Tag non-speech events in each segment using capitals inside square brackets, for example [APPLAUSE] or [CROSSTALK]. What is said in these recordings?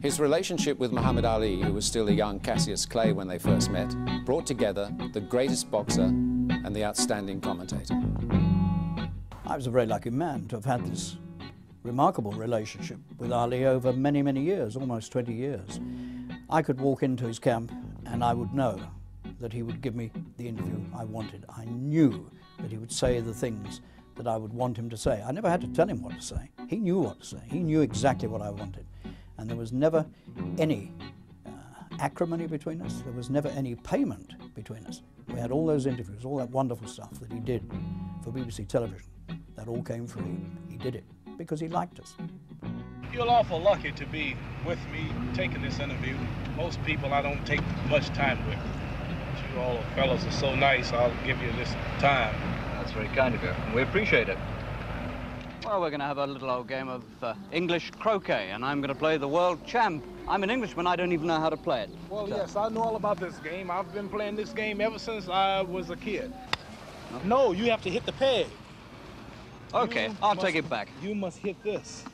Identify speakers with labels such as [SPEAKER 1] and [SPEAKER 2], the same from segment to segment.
[SPEAKER 1] His relationship with Muhammad Ali, who was still a young Cassius Clay when they first met, brought together the greatest boxer and the outstanding commentator.
[SPEAKER 2] I was a very lucky man to have had this remarkable relationship with Ali over many, many years, almost 20 years. I could walk into his camp and I would know that he would give me the interview I wanted. I knew that he would say the things that I would want him to say. I never had to tell him what to say. He knew what to say. He knew exactly what I wanted and there was never any uh, acrimony between us. There was never any payment between us. We had all those interviews, all that wonderful stuff that he did for BBC television. That all came free. He did it because he liked us.
[SPEAKER 3] You're awful lucky to be with me taking this interview. Most people I don't take much time with. But you all fellows are so nice, I'll give you this time.
[SPEAKER 4] That's very kind of you, and we appreciate it.
[SPEAKER 5] Well, we're going to have a little old game of uh, English croquet, and I'm going to play the world champ. I'm an Englishman, I don't even know how to play it.
[SPEAKER 3] Well, so. yes, I know all about this game. I've been playing this game ever since I was a kid. No, you have to hit the peg.
[SPEAKER 5] Okay, you I'll must, take it back.
[SPEAKER 3] You must hit this.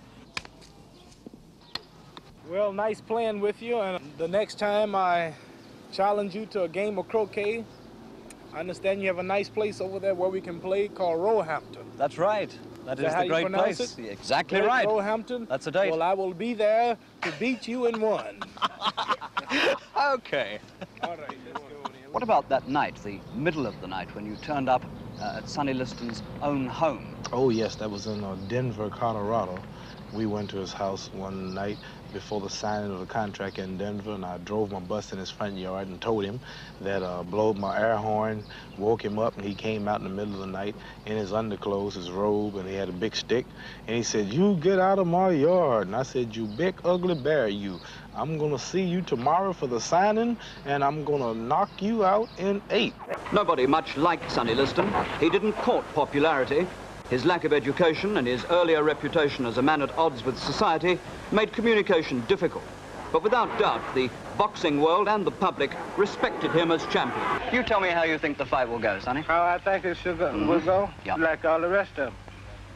[SPEAKER 3] Well, nice playing with you, and the next time I challenge you to a game of croquet, I understand you have a nice place over there where we can play called Roehampton.
[SPEAKER 5] That's right. That is, is the great place. It? Exactly Great right.
[SPEAKER 3] Roehampton.
[SPEAKER 5] That's a date.
[SPEAKER 3] Well, I will be there to beat you in one. [LAUGHS]
[SPEAKER 5] okay. All right, What about that night, the middle of the night, when you turned up uh, at Sonny Liston's own home?
[SPEAKER 3] Oh, yes, that was in uh, Denver, Colorado. We went to his house one night before the signing of the contract in Denver, and I drove my bus in his front yard and told him that uh, blowed my air horn, woke him up, and he came out in the middle of the night in his underclothes, his robe, and he had a big stick, and he said, you get out of my yard. And I said, you big ugly bear, you. I'm gonna see you tomorrow for the signing, and I'm gonna knock you out in eight.
[SPEAKER 5] Nobody much liked Sonny Liston. He didn't court popularity. His lack of education and his earlier reputation as a man at odds with society made communication difficult. But without doubt, the boxing world and the public respected him as champion. You tell me how you think the fight will go, Sonny.
[SPEAKER 3] How I think it should go, mm -hmm. will go, yep. like all the rest of them.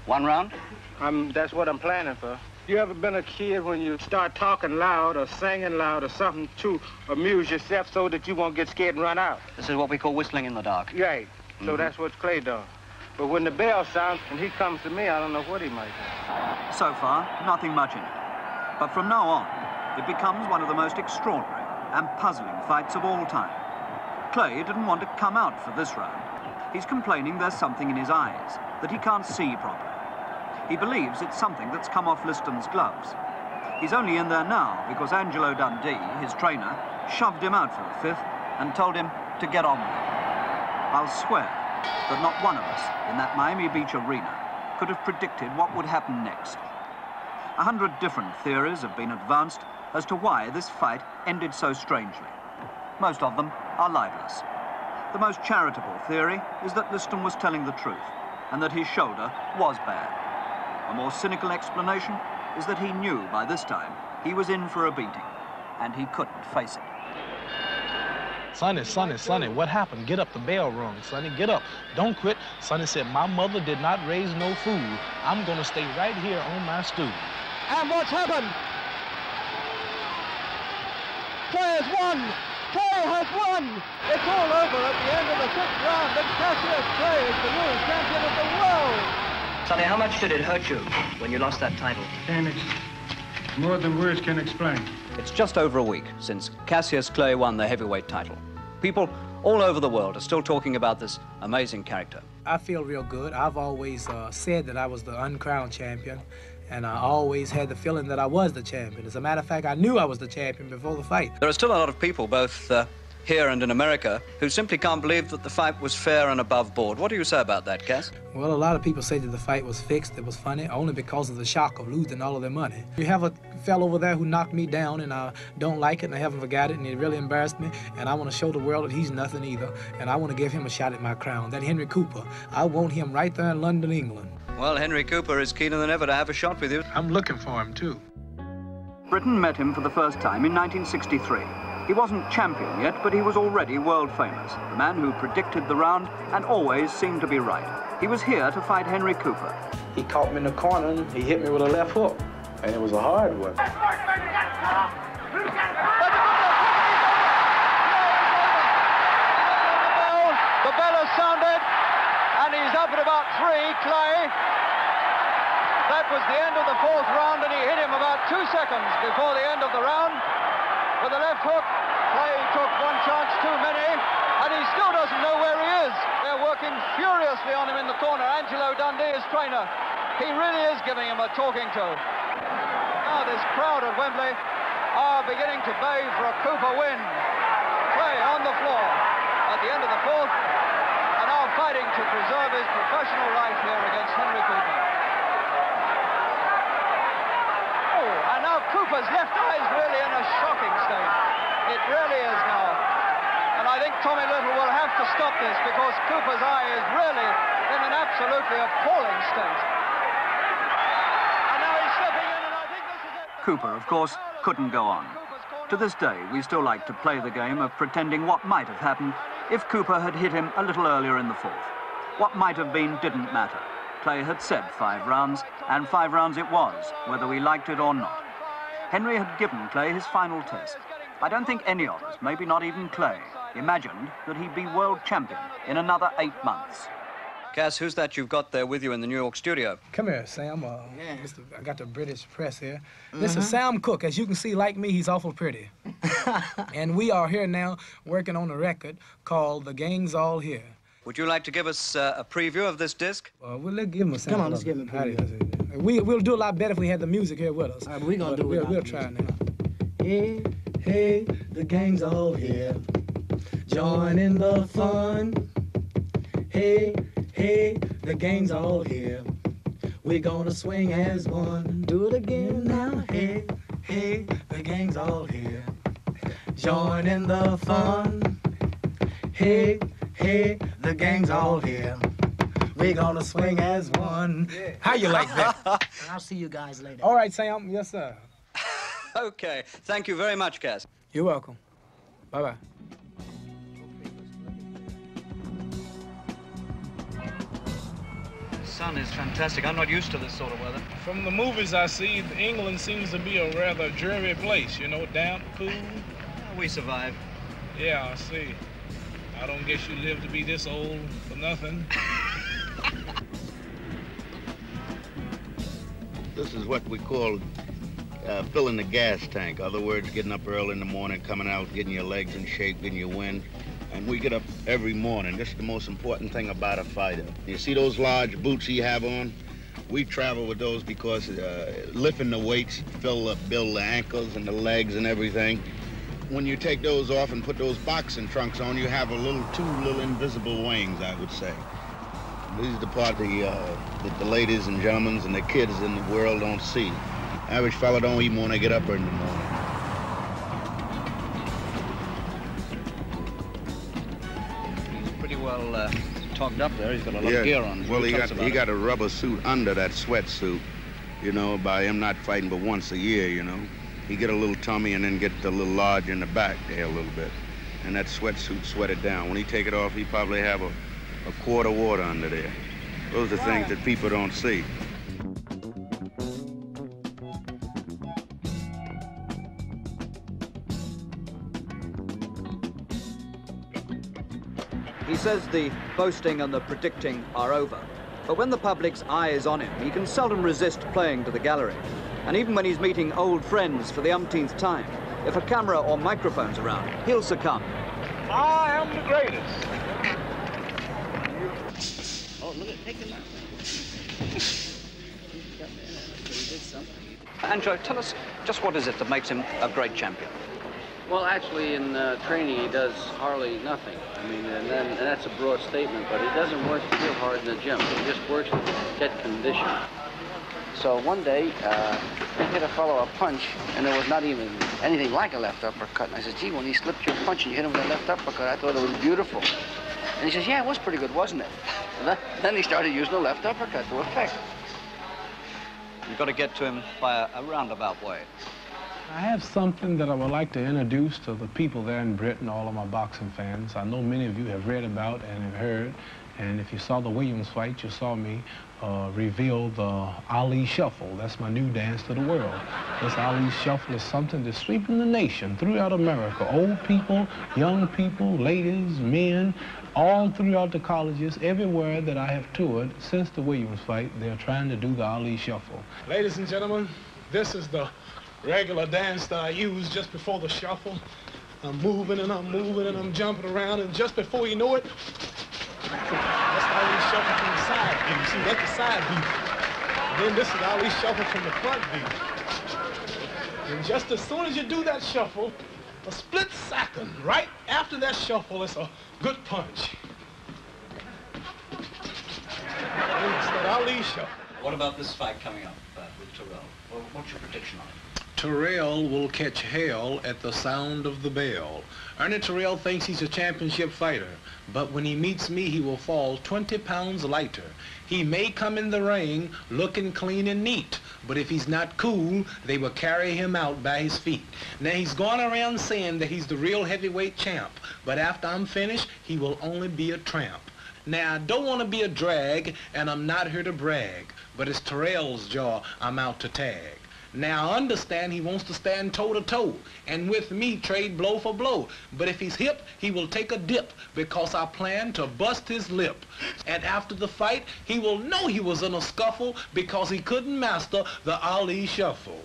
[SPEAKER 5] One round?
[SPEAKER 3] Um, that's what I'm planning for. You ever been a kid when you start talking loud or singing loud or something to amuse yourself so that you won't get scared and run out?
[SPEAKER 5] This is what we call whistling in the dark.
[SPEAKER 3] Right. So mm -hmm. that's what Clay does. But when the bell sounds and he comes to me, I don't know what he might do.
[SPEAKER 5] So far, nothing much in it. But from now on, it becomes one of the most extraordinary and puzzling fights of all time. Clay didn't want to come out for this round. He's complaining there's something in his eyes, that he can't see properly. He believes it's something that's come off Liston's gloves. He's only in there now because Angelo Dundee, his trainer, shoved him out for the fifth and told him to get on with it. I'll swear that not one of us in that Miami Beach arena could have predicted what would happen next. A hundred different theories have been advanced as to why this fight ended so strangely. Most of them are libelous. The most charitable theory is that Liston was telling the truth and that his shoulder was bad. A more cynical explanation is that he knew by this time he was in for a beating and he couldn't face it.
[SPEAKER 3] Sonny, Sonny, Sonny, what happened? Get up, the bell rung. Sonny, get up. Don't quit. Sonny said, my mother did not raise no fool. I'm gonna stay right here on my stool.
[SPEAKER 6] And what's happened? Clay has won! Clay has won! It's all over at the end of the sixth round, and Cassius Clay is the new champion of the world!
[SPEAKER 5] Sonny, how much did it hurt you when you lost that title?
[SPEAKER 7] And it's more than words can explain.
[SPEAKER 5] It's just over a week since Cassius Clay won the heavyweight title. People all over the world are still talking about this amazing character.
[SPEAKER 8] I feel real good. I've always uh, said that I was the uncrowned champion, and I always had the feeling that I was the champion. As a matter of fact, I knew I was the champion before the fight.
[SPEAKER 5] There are still a lot of people, both uh, here and in America who simply can't believe that the fight was fair and above board. What do you say about that, Cass?
[SPEAKER 8] Well, a lot of people say that the fight was fixed, it was funny, only because of the shock of losing all of their money. You have a fellow over there who knocked me down, and I don't like it, and I haven't forgot it, and it really embarrassed me, and I want to show the world that he's nothing either, and I want to give him a shot at my crown. That Henry Cooper, I want him right there in London, England.
[SPEAKER 5] Well, Henry Cooper is keener than ever to have a shot with you.
[SPEAKER 3] I'm looking for him, too.
[SPEAKER 5] Britain met him for the first time in 1963. He wasn't champion yet, but he was already world famous. The man who predicted the round and always seemed to be right. He was here to fight Henry Cooper.
[SPEAKER 3] He caught me in the corner and he hit me with a left hook.
[SPEAKER 9] And it was a hard one.
[SPEAKER 6] The bell has sounded, and he's up at about three, Clay. That was the end of the fourth round, and he hit him about two seconds before the end of the round. With the left hook, Clay took one chance too many, and he still doesn't know where he is. They're working furiously on him in the corner. Angelo Dundee, his trainer. He really is giving him a talking to. Now this crowd at Wembley are beginning to bay for a Cooper win. Clay on the floor at the end of the fourth, and now fighting to preserve his professional right here against Henry Cooper. Oh, Cooper's left eye is really in a shocking state. It really is now. And I think Tommy Little will have to stop this because Cooper's eye is really in an absolutely appalling state. And now he's slipping in, and I think this is it.
[SPEAKER 5] Cooper, of course, couldn't go on. To this day, we still like to play the game of pretending what might have happened if Cooper had hit him a little earlier in the fourth. What might have been didn't matter. Clay had said five rounds, and five rounds it was, whether we liked it or not. Henry had given Clay his final test. I don't think any of us, maybe not even Clay, imagined that he'd be world champion in another eight months. Cass, who's that you've got there with you in the New York studio?
[SPEAKER 10] Come here, Sam. Uh, Mr. I got the British press here. This is Sam Cooke. As you can see, like me, he's awful pretty. [LAUGHS] and we are here now working on a record called The Gang's All Here.
[SPEAKER 5] Would you like to give us uh, a preview of this disc?
[SPEAKER 10] Uh, well, let's give him a sample.
[SPEAKER 2] on, let's give
[SPEAKER 10] it.
[SPEAKER 2] him a
[SPEAKER 10] How do you
[SPEAKER 2] preview.
[SPEAKER 10] We, we'll do a lot better if we had the music here with us.
[SPEAKER 2] All right, we're gonna do it
[SPEAKER 10] we'll,
[SPEAKER 2] without
[SPEAKER 10] we'll
[SPEAKER 2] the
[SPEAKER 10] try now. Hey, hey, the gang's all here. Join in the fun. Hey, hey, the gang's all here. We're gonna swing as one. Do it again now. Hey, hey, the gang's all here. Join in the fun. Hey, hey, the gang's all here. We're gonna swing as one. How you like that? [LAUGHS]
[SPEAKER 2] I'll see you guys later.
[SPEAKER 10] all right, Sam. Yes, sir. [LAUGHS]
[SPEAKER 5] Okay, thank you very much, Cass.
[SPEAKER 10] You're welcome. Bye bye.
[SPEAKER 5] sun is fantastic. I'm not used to this sort of weather.
[SPEAKER 3] From the movies I see, England seems to be a rather dreary place, you know, damp, cool. [LAUGHS]
[SPEAKER 5] We survive.
[SPEAKER 3] Yeah, I see. I don't guess you live to be this old for nothing.
[SPEAKER 11] This is what we call uh, filling the gas tank. Other words, getting up early in the morning, coming out, getting your legs in shape, getting your wind. And we get up every morning. This is the most important thing about a fighter. You see those large boots he have on? We travel with those because uh, lifting the weights fill up, build the ankles and the legs and everything. When you take those off and put those boxing trunks on, you have a little, two little invisible wings, I would say. These are the part the, uh, that the ladies and gentlemen and the kids in the world don't see. Average fella don't even want to get up in the morning.
[SPEAKER 5] He's pretty well uh, togged up there. He's got a lot
[SPEAKER 11] Yeah,
[SPEAKER 5] of gear on.
[SPEAKER 11] Well, he got he
[SPEAKER 5] it.
[SPEAKER 11] got a rubber suit under that sweatsuit, you know, by him not fighting but once a year, you know. He get a little tummy and then get a little large in the back there a little bit. And that sweatsuit sweated down. When he take it off, he probably have a, a quart of water under there. Those are things that people don't see.
[SPEAKER 5] He says the boasting and the predicting are over. But when the public's eye is on him, he can seldom resist playing to the gallery. And even when he's meeting old friends for the umpteenth time, if a camera or microphone's around, he'll succumb.
[SPEAKER 3] I am the greatest. Oh, look at take him out.
[SPEAKER 5] Angelo, tell us just what is it that makes him a great champion?
[SPEAKER 12] Well, actually, in uh, training, he does hardly nothing. I mean, and, then, and that's a broad statement, but he doesn't work real hard in the gym. He just works to get condition. So one day, uh, he hit a fellow a punch, and it was not even anything like a left uppercut. And I said, gee, when he slipped your punch and you hit him with a left uppercut, I thought it was beautiful. And he says, yeah, it was pretty good, wasn't it? And [LAUGHS] then, then he started using the left uppercut to effect.
[SPEAKER 5] You've got to get to him by a, a roundabout way.
[SPEAKER 13] I have something that I would like to introduce to the people there in Britain, all of my boxing fans. I know many of you have read about and have heard, And if you saw the Williams fight, you saw me uh, reveal the Ali Shuffle. That's my new dance to the world. This Ali Shuffle is something that's sweeping the nation throughout America. Old people, young people, ladies, men, all throughout the colleges, everywhere that I have toured since the Williams fight, they're trying to do the Ali Shuffle.
[SPEAKER 3] Ladies and gentlemen, this is the regular dance that I use just before the shuffle. I'm moving and I'm moving and I'm jumping around, and just before you know it, that's Ali Shuffle from the side view. See, that's the side view. Then this is Ali Shuffle from the front view. And just as soon as you do that shuffle, a split second, right after that shuffle, it's a good punch. [LAUGHS]
[SPEAKER 12] What about this fight coming up uh, with Terrell? Well, what's your prediction on it?
[SPEAKER 13] Terrell will catch hell at the sound of the bell. Ernie Terrell thinks he's a championship fighter, but when he meets me, he will fall 20 pounds lighter. He may come in the ring looking clean and neat, but if he's not cool, they will carry him out by his feet. Now, he's going around saying that he's the real heavyweight champ, but after I'm finished, he will only be a tramp. Now, I don't want to be a drag, and I'm not here to brag, but it's Terrell's jaw I'm out to tag. Now, I understand he wants to stand toe-to-toe, and with me trade blow for blow. But if he's hip, he will take a dip, because I plan to bust his lip. And after the fight, he will know he was in a scuffle, because he couldn't master the Ali Shuffle.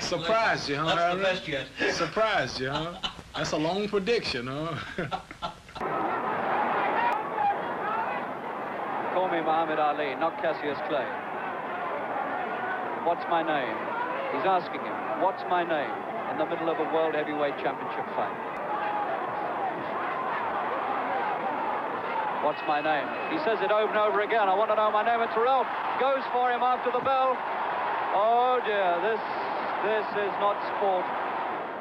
[SPEAKER 13] Surprised you, huh,
[SPEAKER 12] That's the best yet.
[SPEAKER 13] Surprised you, huh? That's a long prediction, huh?
[SPEAKER 6] Call me Muhammad Ali, not Cassius Clay. What's my name? He's asking him, what's my name? In the middle of a World Heavyweight Championship fight. What's my name? He says it over and over again. I want to know my name. And Terrell goes for him after the bell. Oh dear, this, this is not sport.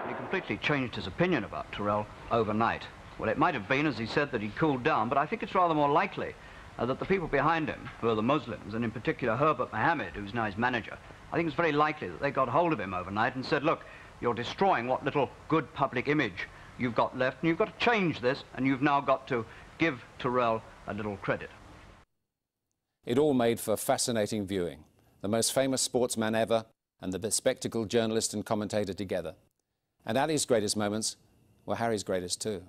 [SPEAKER 12] He completely changed his opinion about Terrell overnight. Well, it might have been, as he said, that he'd cooled down, but I think it's rather more likely uh, that the people behind him, who are the Muslims, and in particular Herbert Muhammad, who's now his manager, I think it's very likely that they got hold of him overnight and said, look, you're destroying what little good public image you've got left, and you've got to change this, and you've now got to give Terrell a little credit.
[SPEAKER 1] It all made for fascinating viewing. The most famous sportsman ever and the bespectacled journalist and commentator together. And Ali's greatest moments were Harry's greatest too.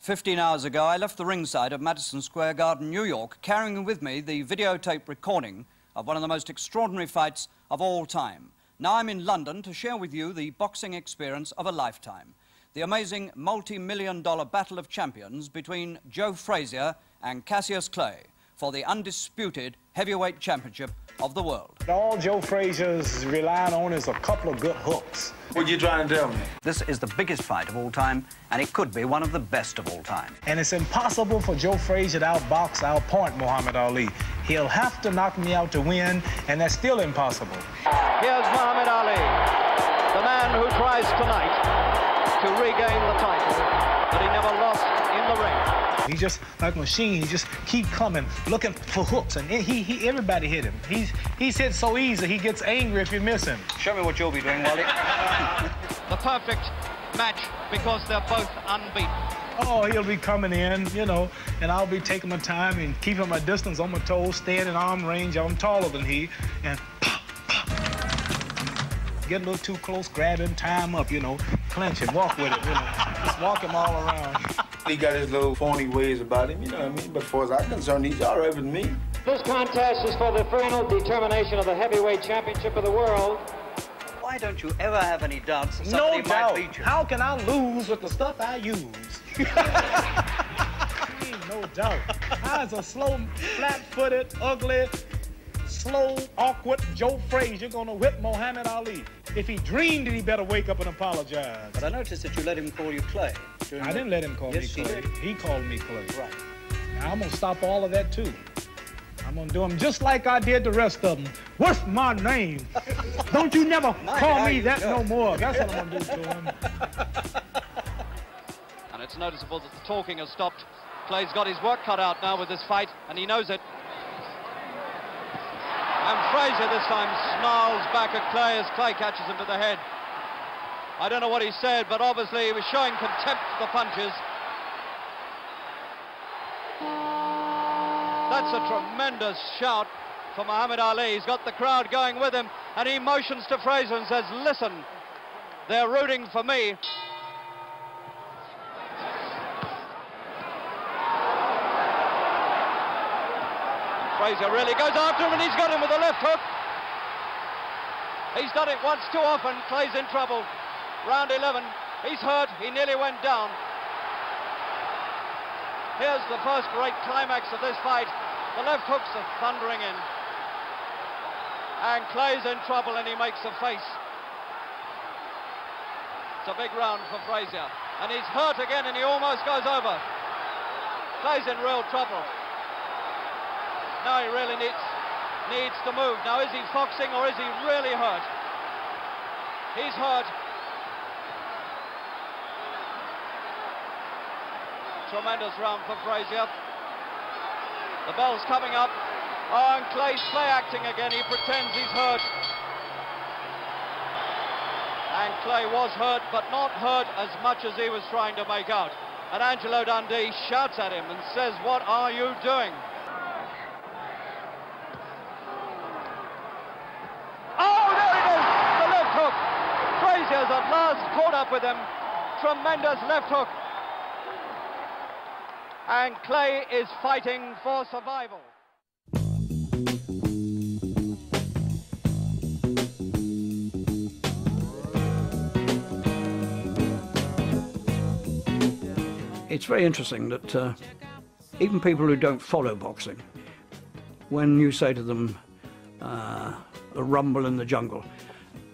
[SPEAKER 5] Fifteen hours ago, I left the ringside of Madison Square Garden, New York, carrying with me the videotape recording of one of the most extraordinary fights of all time. Now I'm in London to share with you the boxing experience of a lifetime. The amazing multi-million dollar battle of champions between Joe Frazier and Cassius Clay for the undisputed heavyweight championship of the world.
[SPEAKER 3] All Joe Frazier's relying on is a couple of good hooks. What you trying to tell me?
[SPEAKER 5] This is the biggest fight of all time, and it could be one of the best of all time.
[SPEAKER 3] And it's impossible for Joe Frazier to outbox, outpoint Muhammad Ali. He'll have to knock me out to win, and that's still impossible.
[SPEAKER 6] Here's Muhammad Ali, the man who tries tonight to regain the title that he never lost in the ring.
[SPEAKER 3] He just like a machine. He just keep coming, looking for hooks, and he, he everybody hit him. He's he's hit so easy. He gets angry if you miss him.
[SPEAKER 5] Show me what you'll be doing, Wally. [LAUGHS]
[SPEAKER 6] The perfect match because they're both unbeaten.
[SPEAKER 3] Oh, he'll be coming in, you know, and I'll be taking my time and keeping my distance on my toes, staying in arm range. I'm taller than he, and pop, pop. get a little too close, grab him, tie him up, you know, clench him, walk with it, you know, just walk him all around.
[SPEAKER 14] He got his little phony ways about him, you know what I mean? But as far as I'm concerned, he's all right with me.
[SPEAKER 6] This contest is for the final determination of the heavyweight championship of the world.
[SPEAKER 5] Why don't you ever have any doubts that
[SPEAKER 3] No
[SPEAKER 5] somebody
[SPEAKER 3] doubt.
[SPEAKER 5] might beat you?
[SPEAKER 3] How can I lose with the stuff I use? [LAUGHS] Ain't no doubt. I was a slow, flat-footed, ugly, slow, awkward Joe Frazier gonna whip Muhammad Ali. If he dreamed it, he better wake up and apologize.
[SPEAKER 5] But I noticed that you let him call you Clay. during
[SPEAKER 3] I
[SPEAKER 5] the-
[SPEAKER 3] didn't let him call
[SPEAKER 5] yes,
[SPEAKER 3] me
[SPEAKER 5] you
[SPEAKER 3] Clay.
[SPEAKER 5] did.
[SPEAKER 3] He called me Clay.
[SPEAKER 5] Right.
[SPEAKER 3] Now, I'm gonna stop all of that too. I'm gonna do him just like I did the rest of them. What's my name? [LAUGHS] Don't you never
[SPEAKER 5] My,
[SPEAKER 3] call me that no more. That's what I'm gonna do to him.
[SPEAKER 6] And it's noticeable that the talking has stopped. Clay's got his work cut out now with this fight, and he knows it. And Frazier this time snarls back at Clay as Clay catches him to the head. I don't know what he said, but obviously he was showing contempt for the punches. that's a tremendous shout for Muhammad Ali. He's got the crowd going with him, and he motions to Frazier and says, listen, they're rooting for me. Frazier really goes after him, and he's got him with a left hook. He's done it once too often. Clay's in trouble. Round 11. He's hurt. He nearly went down. Here's the first great climax of this fight. The left hooks are thundering in. And Clay's in trouble and he makes a face. It's a big round for Frazier. And he's hurt again and he almost goes over. Clay's in real trouble. Now he really needs needs to move. Now is he foxing or is he really hurt? He's hurt. Tremendous round for Frazier. The bell's coming up. Oh, and Clay's play acting again. He pretends he's hurt. And Clay was hurt, but not hurt as much as he was trying to make out. And Angelo Dundee shouts at him and says, what are you doing? Oh, there it is! The left hook. At last caught up with him. Tremendous left hook. And Clay is fighting for survival.
[SPEAKER 2] It's very interesting that uh, even people who don't follow boxing, when you say to them, uh, the rumble in the jungle,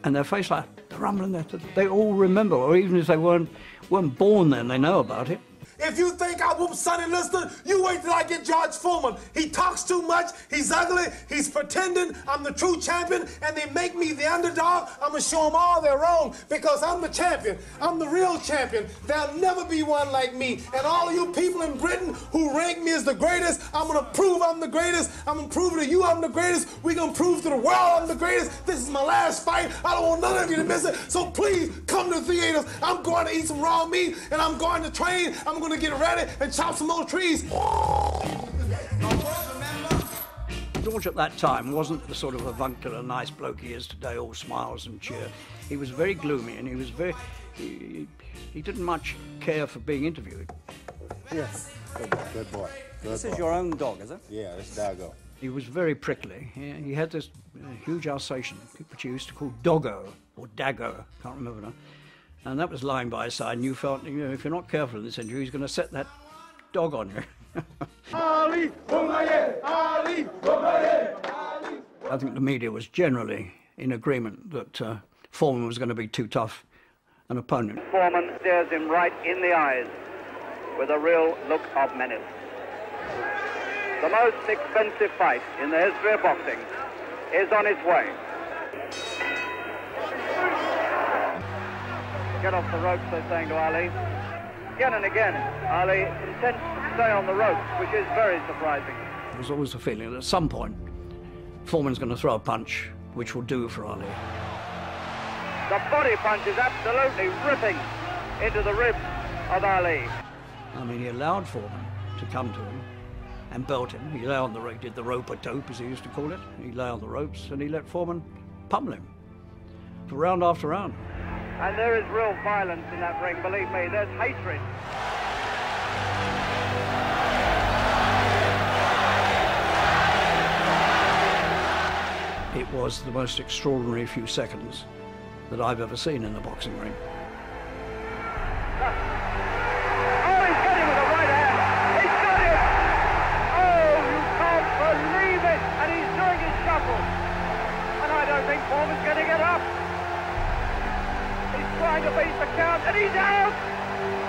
[SPEAKER 2] and their face like, the rumble in there, they all remember, or even if they weren't, weren't born then, they know about it.
[SPEAKER 3] If you think I whoop Sonny Liston, you wait till I get George Foreman. He talks too much, he's ugly, he's pretending I'm the true champion, and they make me the underdog. I'm gonna show them all they're wrong because I'm the champion. I'm the real champion. There'll never be one like me. And all you people in Britain who rank me as the greatest, I'm gonna prove I'm the greatest. I'm gonna prove to you I'm the greatest. We're gonna prove to the world I'm the greatest. This is my last fight. I don't want none of you to miss it. So please come to the theaters. I'm going to eat some raw meat and I'm going to train. I'm going to get ready and chop some more trees.
[SPEAKER 2] George at that time wasn't the sort of avuncular, nice bloke he is today, all smiles and cheer. He was very gloomy and he was very. He, he didn't much care for being interviewed.
[SPEAKER 14] Yes. Good, good boy. Good
[SPEAKER 5] this
[SPEAKER 14] boy.
[SPEAKER 5] is your own dog, is it?
[SPEAKER 14] Yeah, this Dago.
[SPEAKER 2] He was very prickly. He, he had this uh, huge Alsatian, which he used to call Doggo or Dago, can't remember now. And that was lying by his side, and you felt, you know, if you're not careful in this interview, he's going to set that dog on you. [LAUGHS]
[SPEAKER 3] Ali, Bomaye, Ali, Bomaye, Ali.
[SPEAKER 2] I think the media was generally in agreement that uh, Foreman was going to be too tough an opponent.
[SPEAKER 15] Foreman stares him right in the eyes with a real look of menace. The most expensive fight in the history of boxing is on its way. Get off the ropes, they're saying to Ali. Again and again, Ali intends to stay on the ropes, which is very surprising.
[SPEAKER 2] There's always a feeling that at some point Foreman's going to throw a punch which will do for Ali.
[SPEAKER 15] The body punch is absolutely ripping into the ribs of Ali.
[SPEAKER 2] I mean, he allowed Foreman to come to him and belt him. He lay on the he did the rope a dope, as he used to call it. He lay on the ropes and he let Foreman pummel him for round after round.
[SPEAKER 15] And there is real violence in that ring, believe me. There's hatred.
[SPEAKER 2] It was the most extraordinary few seconds that I've ever seen in a boxing ring. [LAUGHS]
[SPEAKER 15] Oh, he's got him with the right hand. He's got him. Oh, you can't believe it. And he's doing his shuffle. And I don't think Foreman's going to get up. He's trying to beat the count, and he's out.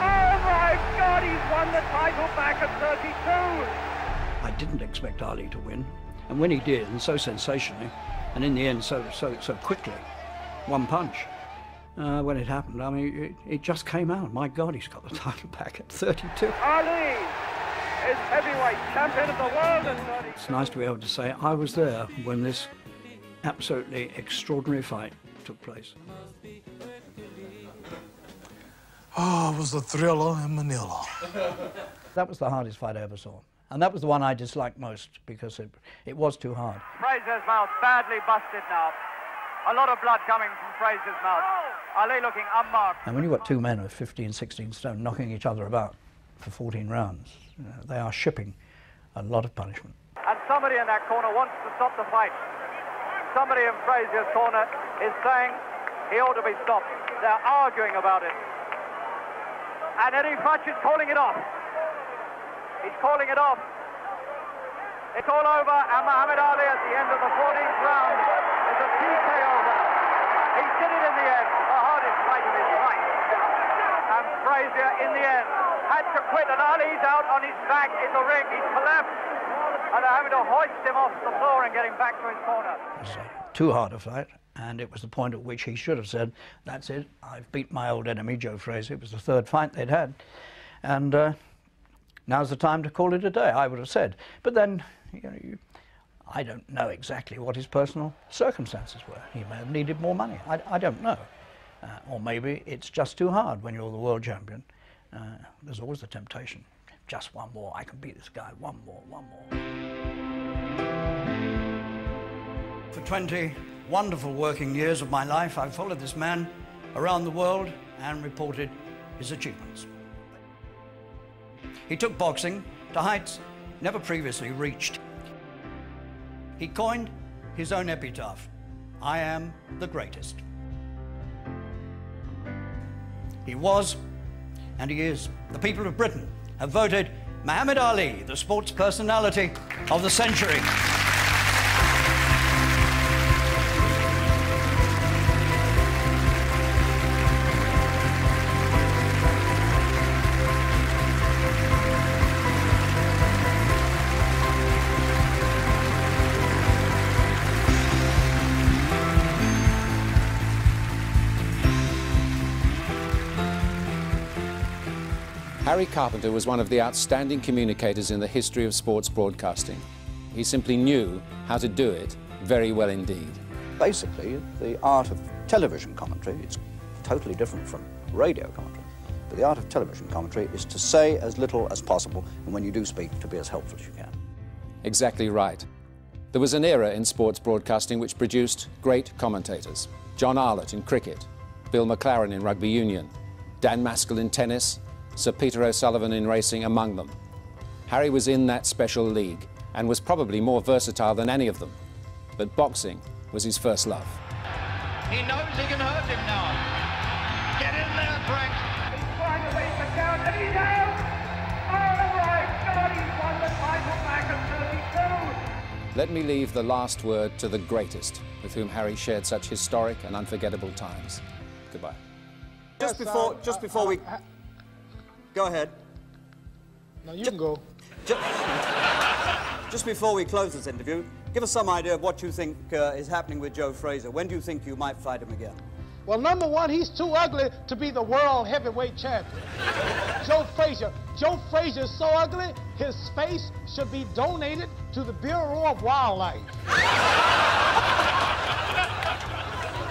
[SPEAKER 15] Oh, my God, he's won the title back at 32.
[SPEAKER 2] I didn't expect Ali to win, and when he did, and so sensationally, and in the end so so so quickly, one punch. Uh, when it happened, I mean, it, it just came out. My God, he's got the [LAUGHS] title back at 32.
[SPEAKER 15] Ali is heavyweight champion of the world at 32.
[SPEAKER 2] It's nice to be able to say I was there when this absolutely extraordinary fight took place.
[SPEAKER 3] Oh, it was a thriller in Manila. [LAUGHS]
[SPEAKER 2] That was the hardest fight I ever saw. And that was the one I disliked most because it, it was too hard.
[SPEAKER 6] Frazier's mouth badly busted now. A lot of blood coming from Frazier's mouth. Ali looking unmarked.
[SPEAKER 2] And when you've got two men of 15, 16 stone knocking each other about for 14 rounds, you know, they are shipping a lot of punishment.
[SPEAKER 6] And somebody in that corner wants to stop the fight. Somebody in Frazier's corner is saying he ought to be stopped. They're arguing about it. And Eddie Futch is calling it off. He's calling it off. It's all over, and Muhammad Ali at the end of the 14th round is a TKO. He did it in the end, the hardest fight of his life. And Frazier, in the end, had to quit, and Ali's out on his back in the ring. He's collapsed, and they're having to hoist him off the floor and get him back to his corner.
[SPEAKER 2] Too hard a fight, and it was the point at which he should have said, That's it, I've beat my old enemy, Joe Frazier. It was the third fight they'd had. And uh, now's the time to call it a day, I would have said. But then, you know, you, I don't know exactly what his personal circumstances were. He may have needed more money. I, I don't know. Uh, or maybe it's just too hard when you're the world champion. Uh, there's always the temptation. Just one more. I can beat this guy. One more, one more. For 20 wonderful working years of my life, I've followed this man around the world and reported his achievements. He took boxing to heights never previously reached. He coined his own epitaph I am the greatest. He was, and he is. The people of Britain have voted Muhammad Ali the sports personality of the century.
[SPEAKER 1] Harry Carpenter was one of the outstanding communicators in the history of sports broadcasting. He simply knew how to do it very well indeed.
[SPEAKER 2] Basically, the art of television commentary, it's totally different from radio commentary, but the art of television commentary is to say as little as possible, and when you do speak, to be as helpful as you can.
[SPEAKER 1] Exactly right. There was an era in sports broadcasting which produced great commentators. John Arlott in cricket, Bill McLaren in rugby union, Dan Maskell in tennis, Sir Peter O'Sullevan in racing among them. Harry was in that special league and was probably more versatile than any of them. But boxing was his first love.
[SPEAKER 15] He knows he can hurt him now. Get in there, Frank. He's trying to lead the count, and he's out. God, he's won the title back at 32.
[SPEAKER 1] Let me leave the last word to the greatest, with whom Harry shared such historic and unforgettable times. Goodbye.
[SPEAKER 2] Just before, just before we... Uh, uh, Go ahead.
[SPEAKER 3] No, you can go.
[SPEAKER 2] Just before we close this interview, give us some idea of what you think uh, is happening with Joe Frazier. When do you think you might fight him again?
[SPEAKER 3] Well, number one, he's too ugly to be the world heavyweight champion. Joe Frazier. Joe Frazier is so ugly, his face should be donated to the Bureau of Wildlife.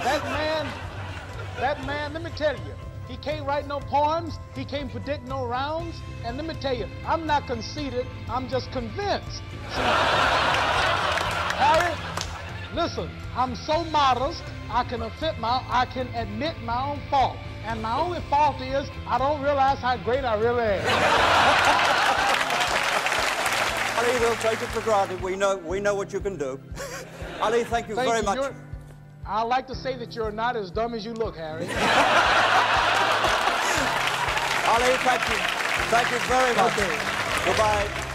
[SPEAKER 3] that man, that man, let me tell you, he can't write no poems, he can't predict no rounds, and let me tell you, I'm not conceited, I'm just convinced. [LAUGHS] Harry, listen, I'm so modest, I can admit my, I can admit my own fault. And my only fault is I don't realize how great I really am. [LAUGHS]
[SPEAKER 2] Ali, we'll take it for granted. We know, we know what you can do. [LAUGHS] Ali, thank you
[SPEAKER 3] Thank
[SPEAKER 2] very
[SPEAKER 3] you.
[SPEAKER 2] much.
[SPEAKER 3] You're- I like to say that you're not as dumb as you look, Harry.
[SPEAKER 2] Ali, thank you. Thank you very much. Goodbye.